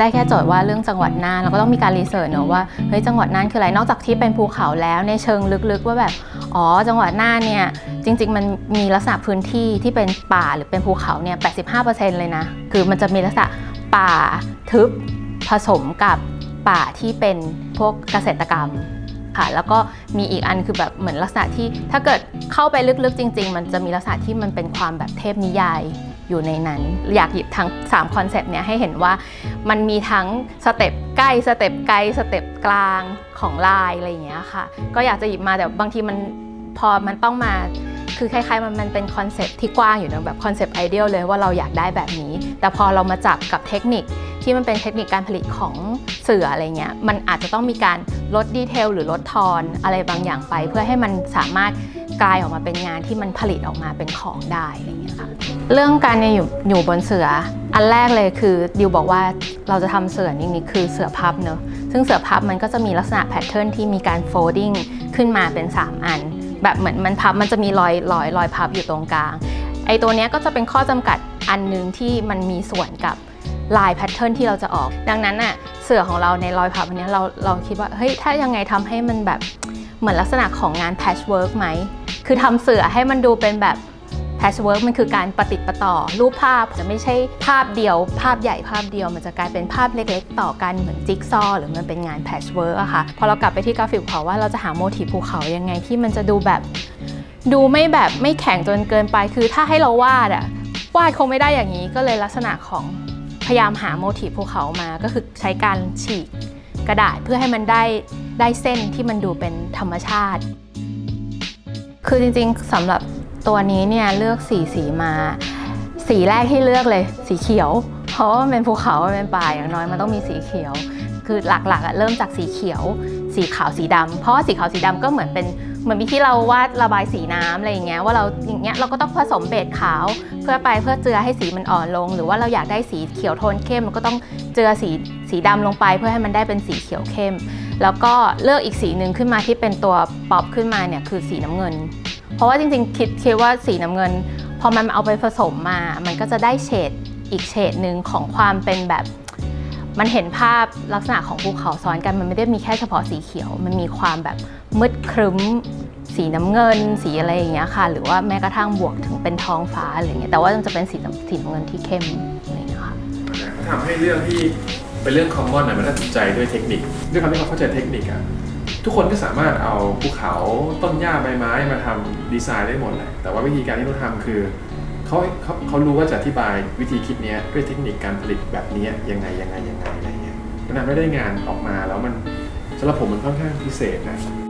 ได้แค่โจทย์ว่าเรื่องจังหวัดน่านเราก็ต้องมีการรีเสิร์ชเนอะว่าเฮ้ยจังหวัดน่านคืออะไรนอกจากที่เป็นภูเขาแล้วในเชิงลึกๆว่าแบบอ๋อจังหวัดน่านเนี่ยจริง ๆ มันมีลักษณะพื้นที่ที่เป็นป่าหรือเป็นภูเขาเนี่ย 85%เลยนะ คือมันจะมีลักษณะป่าทึบผสมกับป่าที่เป็นพวกเกษตรกรรมค่ะแล้วก็มีอีกอันคือแบบเหมือนลักษณะที่ถ้าเกิดเข้าไปลึกๆ จริง ๆ มันจะมีลักษณะที่มันเป็นความแบบเทพนิยาย อยู่ในนั้น อยากหยิบทั้ง3 concept เนี่ยให้เห็นว่ามันมีทั้ง step ใกล้ step ไกล step กลางของลายอะไรอย่างเงี้ยค่ะ ก็อยากจะหยิบมาแต่บางทีมันพอมันต้องมาคือคล้ายๆมันมันเป็น concept ที่กว้างอยู่นะแบบ concept ideal เลยว่าเราอยากได้แบบนี้ แต่พอเรามาจับกับเทคนิคที่มันเป็นเทคนิคการผลิตของเสื่ออะไรเงี้ยมันอาจจะต้องมีการลด detail หรือลดทอนอะไรบางอย่างไป เพื่อให้มันสามารถ กลายออกมาเป็นงานที่มันผลิตออกมาเป็นของได้อะไรเงี้ยค่ะเรื่องการอยู่อยู่บนเสื่อ อันแรกเลยคือดิวบอกว่าเราจะทำเสื่อนี่นี่คือเสื่อพับเนอะซึ่งเสื่อพับมันก็จะมีลักษณะ pattern ที่มีการ folding ขึ้นมาเป็น 3 อัน แบบเหมือนมันพับมันจะมีรอยรอยรอยพับอยู่ตรงกลางไอตัวเนี้ยก็จะเป็นข้อจำกัดอันหนึ่งที่มันมีส่วนกับลาย pattern ที่เราจะออก ดังนั้นน่ะเสื่อของเราในรอยพับอันนี้เราเราคิดว่าเฮ้ยถ้ายังไงทำให้มันแบบเหมือนลักษณะของงาน patchwork ไหม คือทำเสื่อให้มันดูเป็นแบบ patchwork มันคือการประติดประต่อ รูปภาพจะไม่ใช่ภาพเดียว ภาพใหญ่ภาพเดียว มันจะกลายเป็นภาพเล็กๆ ต่อกันเหมือนจิ๊กซอว์หรือมันเป็นงาน patchwork อะค่ะ พอเรากลับไปที่กราฟิกเขาว่าเราจะหา motif ภูเขายังไงที่มันจะดูแบบ ดูไม่แบบไม่แข็งจนเกินไปคือถ้าให้เราวาดอะวาดคงไม่ได้อย่างนี้ก็เลยลักษณะของพยายามหา motif ภูเขามาก็คือใช้การฉีกกระดาษเพื่อให้มันได้ได้เส้นที่มันดูเป็นธรรมชาติ คือจริงๆสำหรับตัวนี้เนี่ยเลือกสีสีมา สีแรกที่เลือกเลยสีเขียว เพราะว่ามันเป็นภูเขามันเป็นป่าอย่างน้อยมันต้องมีสีเขียว คือหลักๆอะเริ่มจากสีเขียว สีขาวสีดำเพราะว่าสีขาวสีดำก็เหมือนเป็นเหมือนมีที่เราวาดระบายสีน้ำอะไรอย่างเงี้ยว่าเราอย่างเงี้ยเราก็ต้องผสมเบสขาว เพื่อไปเพื่อเจือให้สีมันอ่อนลง หรือว่าเราอยากได้สีเขียวโทนเข้มเราก็ต้องเจือสีสีดำลงไป เพื่อให้มันได้เป็นสีเขียวเข้ม แล้วก็เลือกอีกสีหนึ่งขึ้นมาที่เป็นตัวป๊อปขึ้นมาเนี่ยคือสีน้ำเงิน เพราะว่าจริงๆคิดคิดว่าสีน้ำเงิน พอมันเอาไปผสมมา มันก็จะได้เฉดอีกเฉดหนึ่งของความเป็นแบบมันเห็นภาพลักษณะของภูเขาซ้อนกันมันไม่ได้มีแค่เฉพาะสีเขียว มันมีความแบบมืดครึ้ม สีน้ำเงิน สีอะไรอย่างเงี้ยค่ะ หรือว่าแม้กระทั่งบวกถึงเป็นท้องฟ้าอะไรเงี้ยแต่ว่ามันจะเป็นสีสีน้ำเงินที่เข้มอะไรเงี้ยค่ะทำให้เรื่องที่ เป็นเรื่องคอมมอนนะมันน่าสนใจด้วยเทคนิคด้วยความที่เราเข้าใจเทคนิคอะทุกคนก็สามารถเอาภูเขาต้นหญ้าใบไม้มาทำดีไซน์ได้หมดแหละแต่ว่าวิธีการที่เราทำคือเขาเขาเขารู้ว่าจะอธิบายวิธีคิดเนี้ยด้วยเทคนิคการผลิตแบบนี้ยยังไงยังไงยังไงอะไรเงี้ยมันทำให้ได้งานออกมาแล้วมันสำหรับผมมันค่อนข้างพิเศษนะ